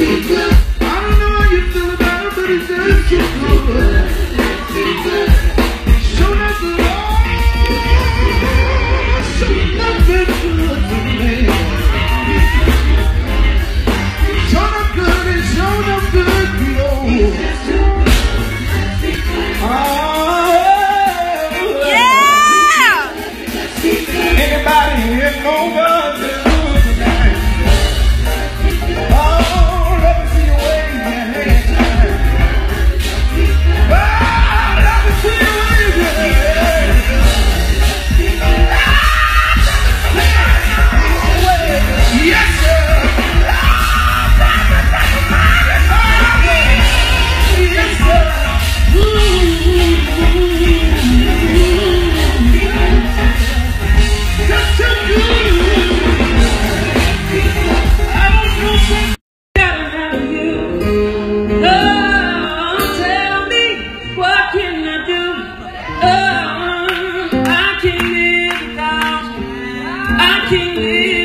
good. I can't live.